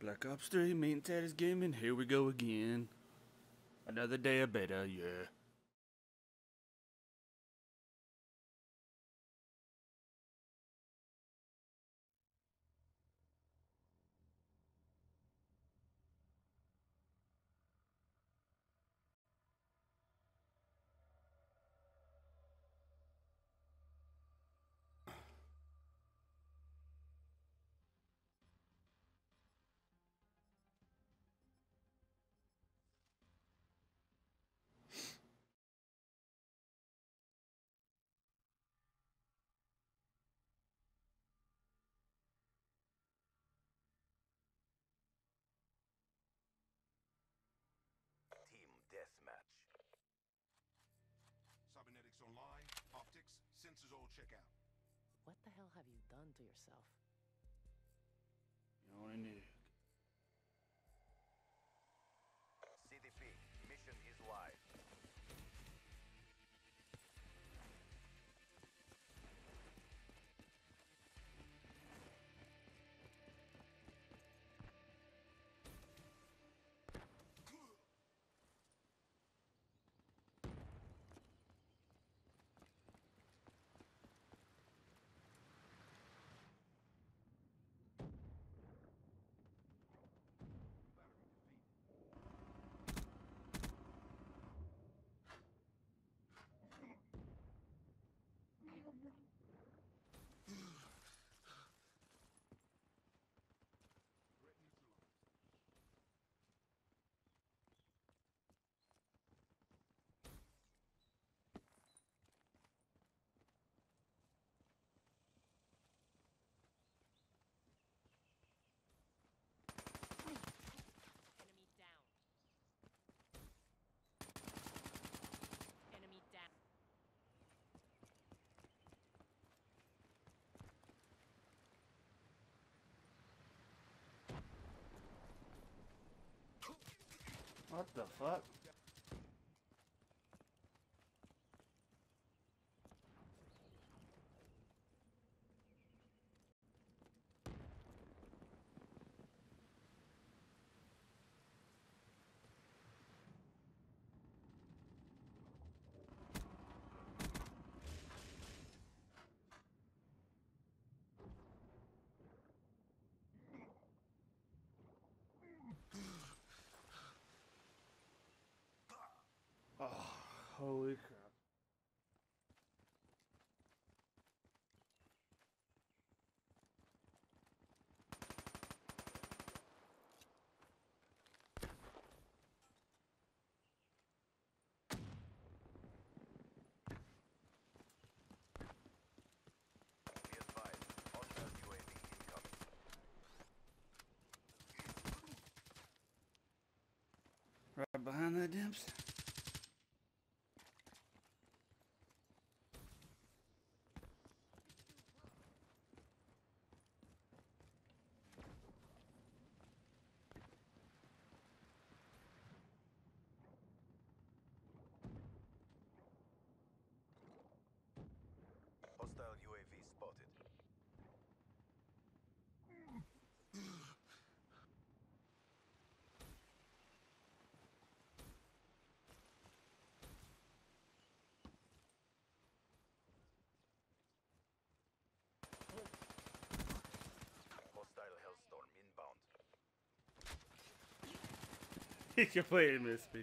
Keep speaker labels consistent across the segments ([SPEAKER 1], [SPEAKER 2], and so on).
[SPEAKER 1] Black Ops 3, me and gaming, here we go again. Another day of beta, yeah.
[SPEAKER 2] What the hell have you done to yourself?
[SPEAKER 1] You only knew.
[SPEAKER 3] CDP. Mission is live.
[SPEAKER 1] What the fuck? Oh, holy crap.
[SPEAKER 3] Be advised. Hostile UAV incoming.
[SPEAKER 1] Right behind that Dempsey.
[SPEAKER 3] Hostile UAV spotted. Hostile Hellstorm inbound.
[SPEAKER 1] He completely missed me.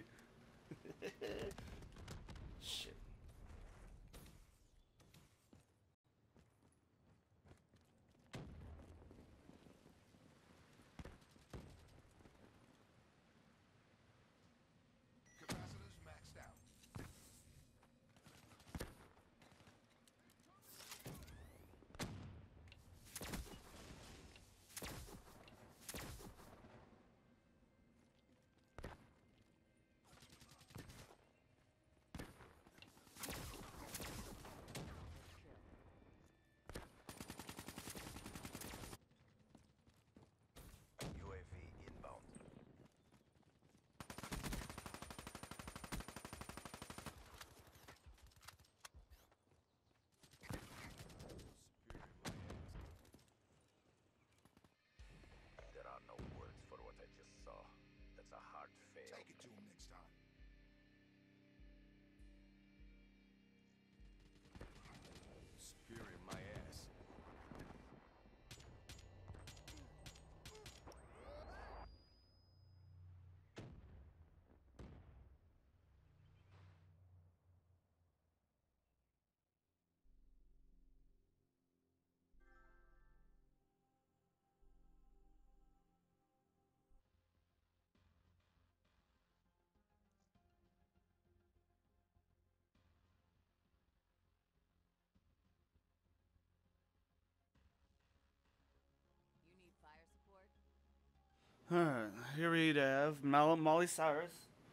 [SPEAKER 1] Alright, here we have Molly Cyrus.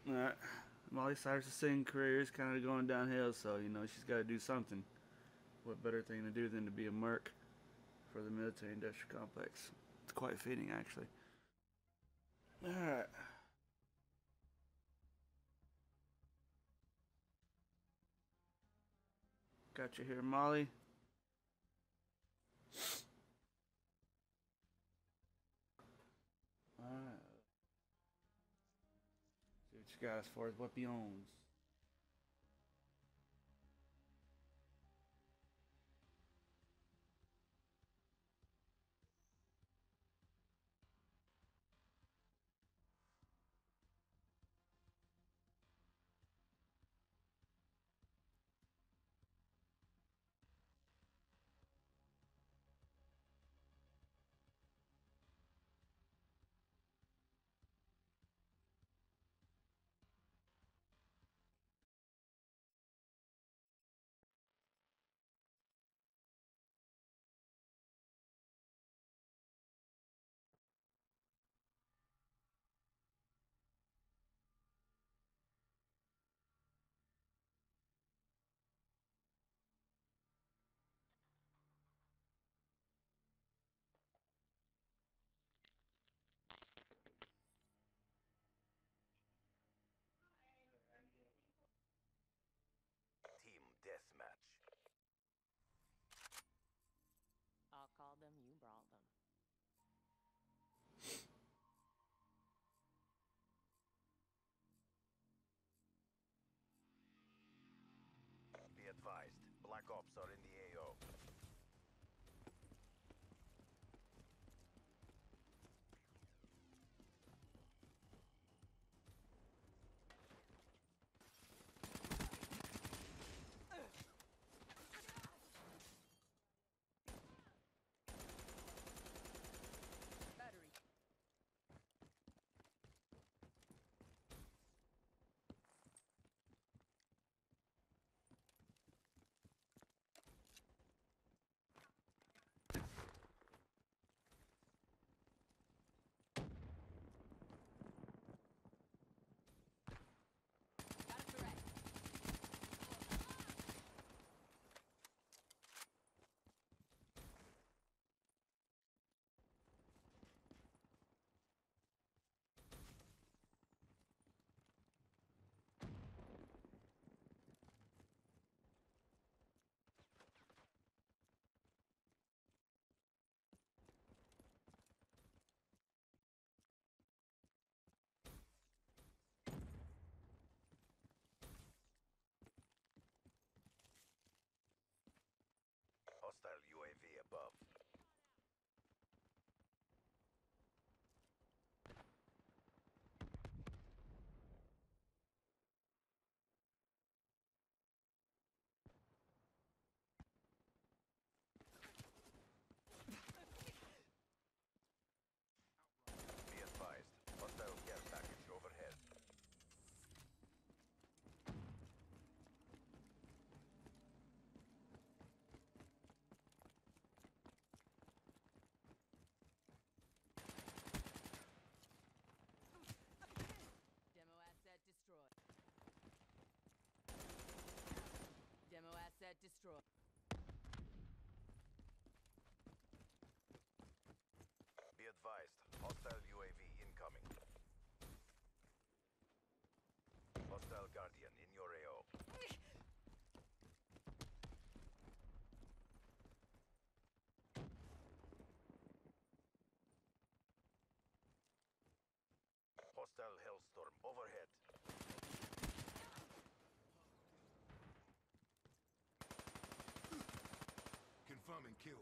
[SPEAKER 1] Alright. Molly Cyrus' singing career is kind of going downhill, so you know she's got to do something. What better thing to do than to be a merc for the military industrial complex? It's quite fitting, actually. Alright. Got you here, Molly. As far as what he
[SPEAKER 3] Hostile UAV above.
[SPEAKER 4] Destroyed.
[SPEAKER 3] Be advised, hostile UAV incoming. Hostile Guardian in your AO. Hostile Hellstorm
[SPEAKER 5] Confirming kill.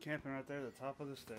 [SPEAKER 1] Camping right there at the top of the stairs.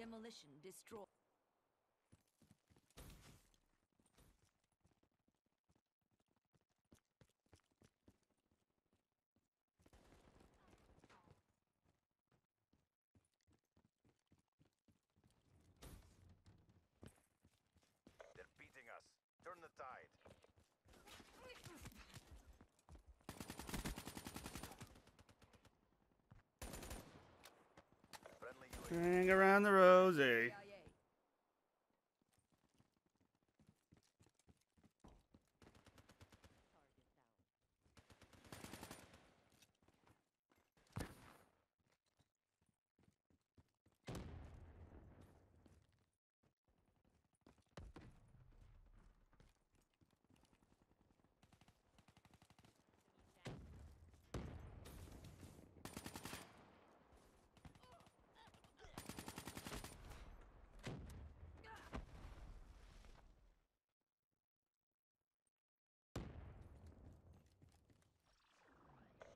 [SPEAKER 4] Demolition destroy.
[SPEAKER 1] Hang around the rosy.
[SPEAKER 4] CIA.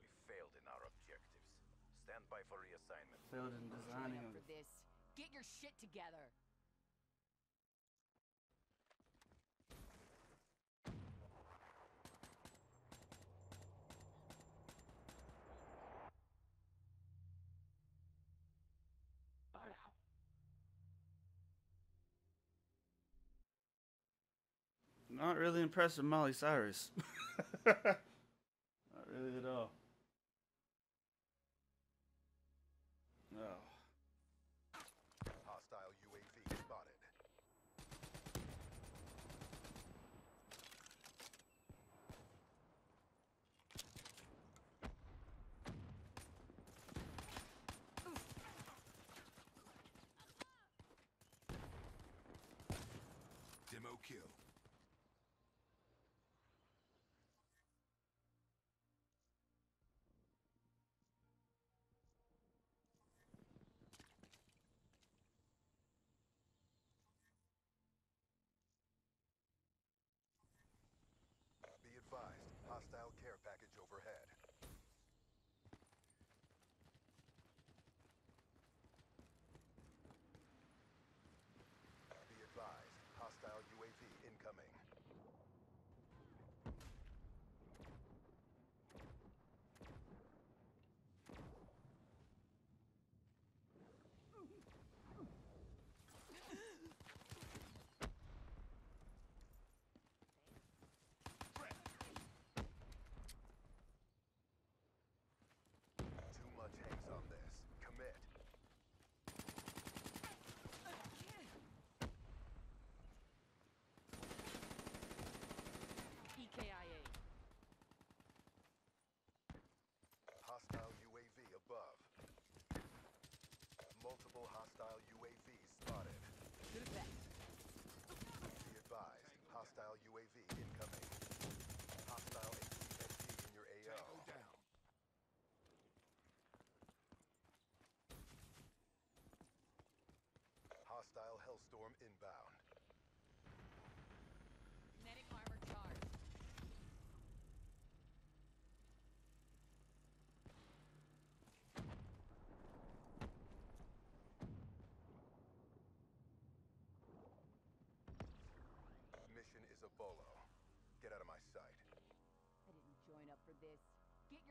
[SPEAKER 3] We failed in our objectives. Stand by for reassignment.
[SPEAKER 1] Failed in designing
[SPEAKER 4] for this. Get your shit together.
[SPEAKER 1] Not really impressed with Molly Cyrus. Not really at all.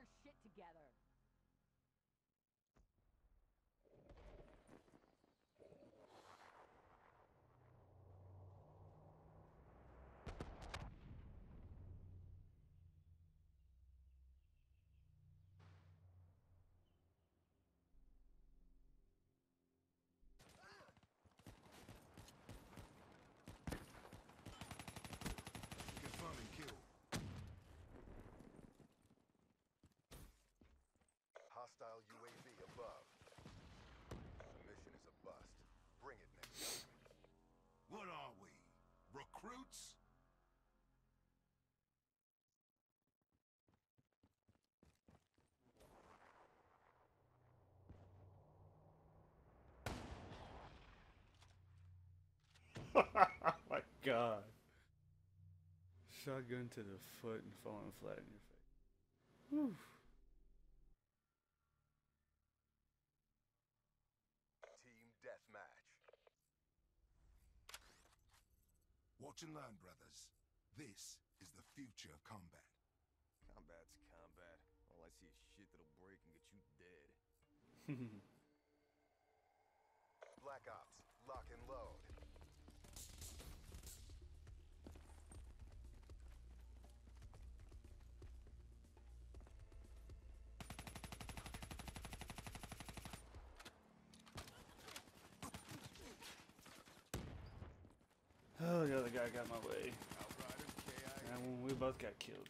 [SPEAKER 4] Your shit together.
[SPEAKER 5] Confirm and kill.
[SPEAKER 6] Hostile UAV above. The mission is a bust. Bring it next time.
[SPEAKER 5] What are we? Recruits?
[SPEAKER 1] Oh my god. Shotgun to the foot and falling flat in your face. Whew.
[SPEAKER 6] Team deathmatch.
[SPEAKER 5] Watch and learn, brothers. This is the future of combat.
[SPEAKER 6] Combat's combat. All I see is shit that'll break and get you dead. Black Ops, lock and load.
[SPEAKER 1] oh, the other guy got my way. And we both got killed.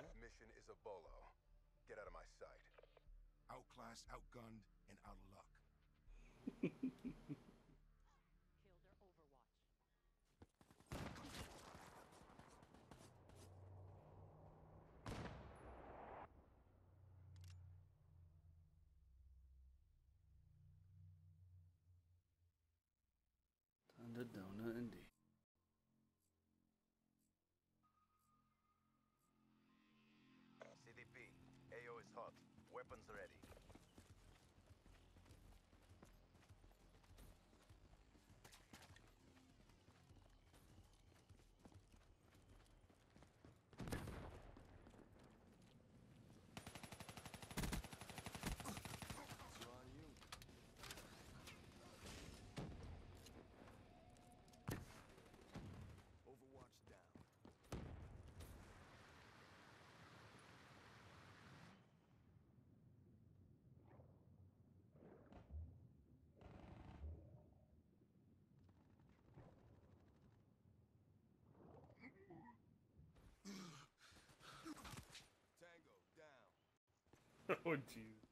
[SPEAKER 3] fuck that?
[SPEAKER 7] Mission is a bolo. Get out of my sight.
[SPEAKER 5] Outclassed, outgunned, and out of luck.
[SPEAKER 2] Killed their Overwatch.
[SPEAKER 3] Thunder Donut indeed.
[SPEAKER 7] Weapons
[SPEAKER 3] oh jeez.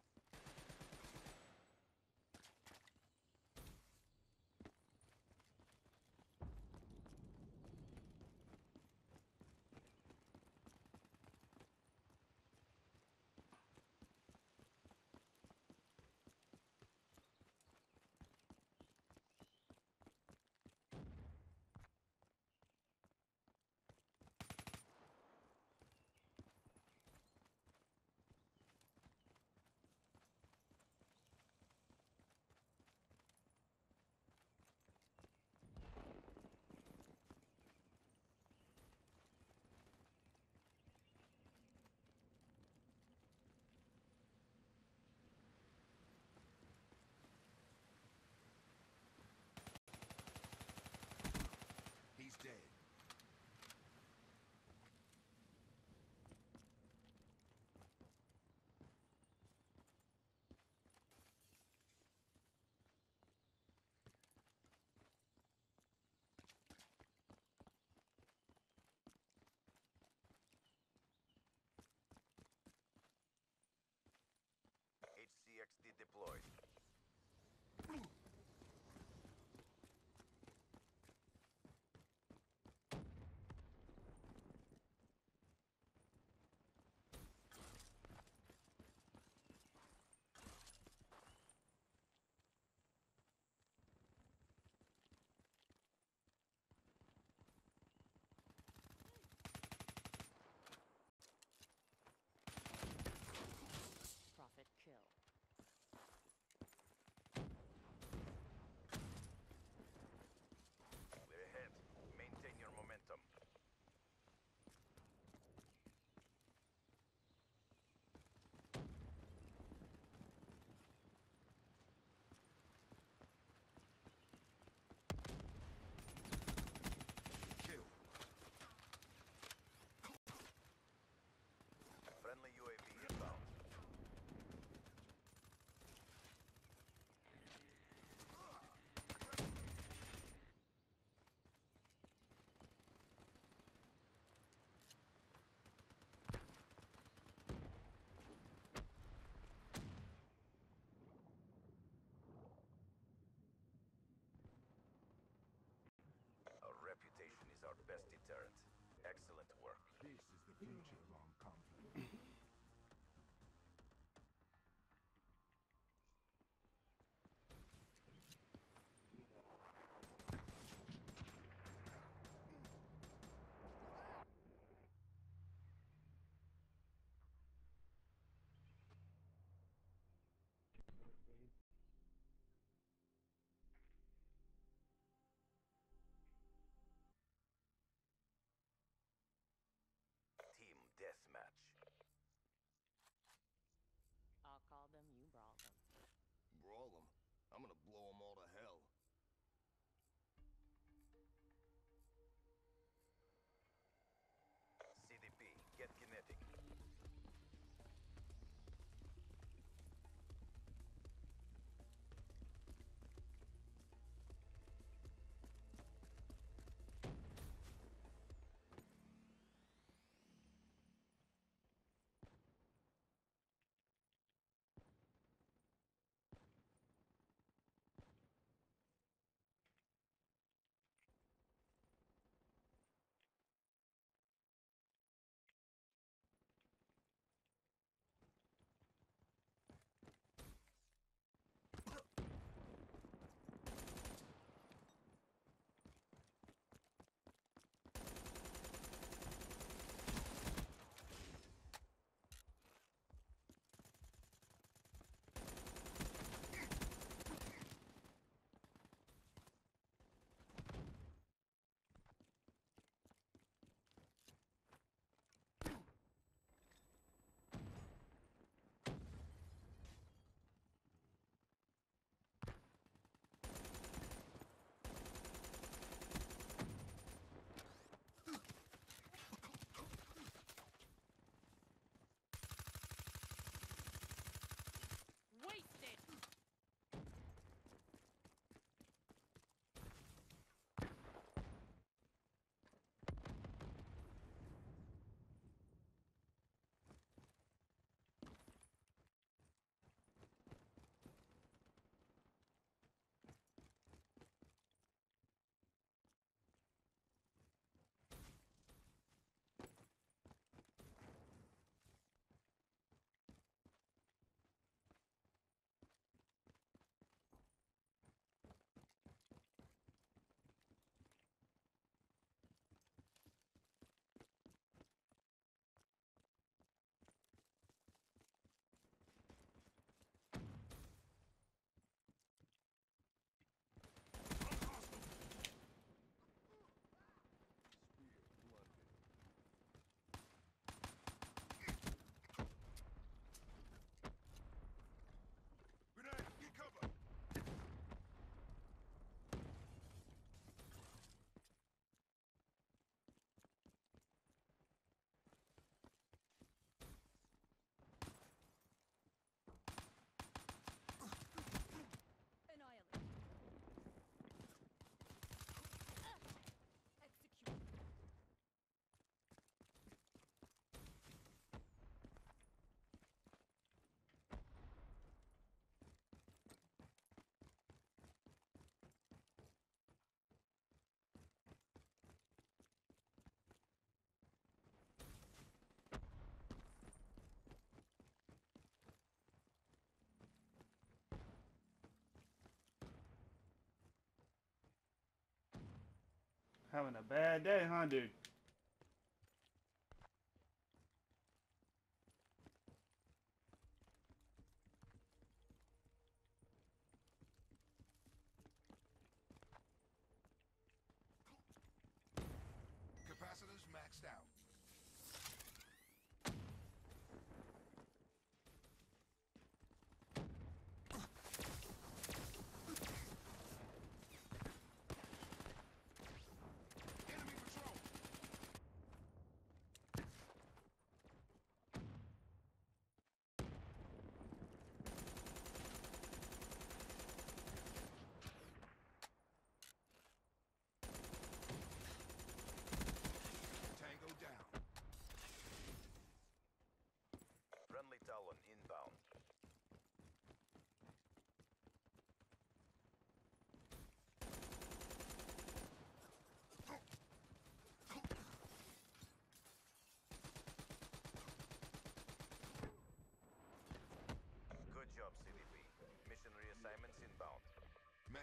[SPEAKER 1] Having a bad day, huh, dude?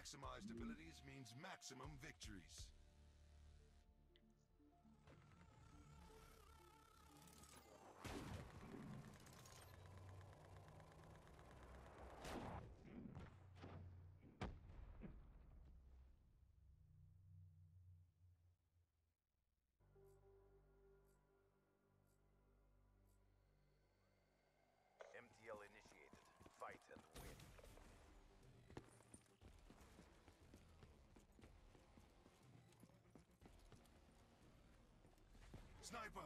[SPEAKER 5] Maximized abilities means maximum victories. Sniper.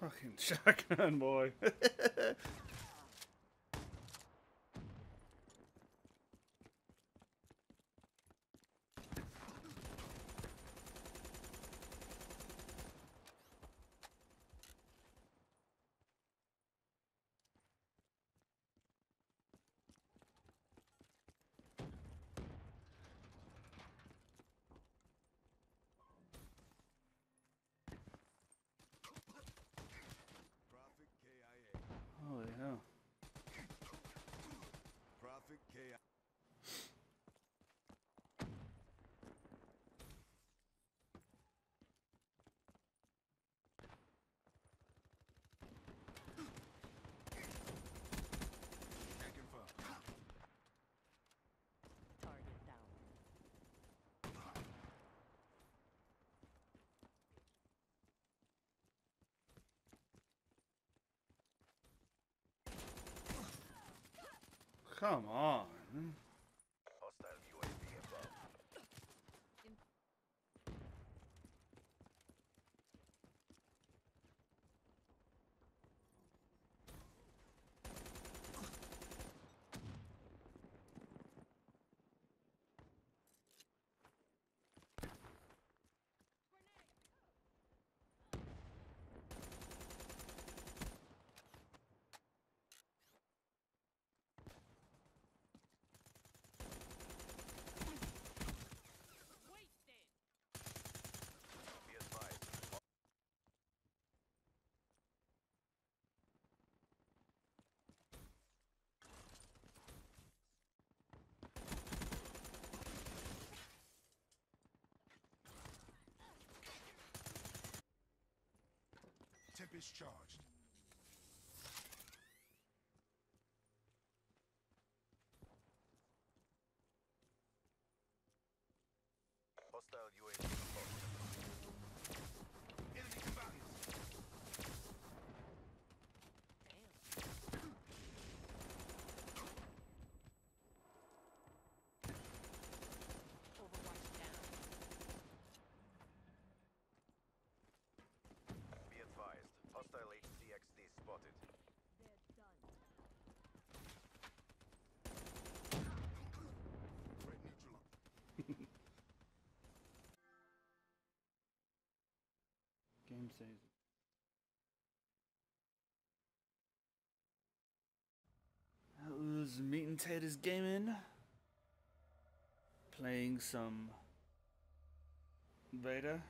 [SPEAKER 1] Fucking shotgun boy. Come on.
[SPEAKER 3] Hostile UAV above.
[SPEAKER 2] Wasted.
[SPEAKER 3] Be advised.
[SPEAKER 5] Tempest charged.
[SPEAKER 3] Hostile UAV above.
[SPEAKER 5] Enemy combatants.
[SPEAKER 2] Damn. Overwatch down.
[SPEAKER 3] Be advised. Hostile HCXD spotted.
[SPEAKER 4] They're done.
[SPEAKER 5] Threat neutralized.
[SPEAKER 1] Game saves. That was Meat and Taters Gaming. playing some beta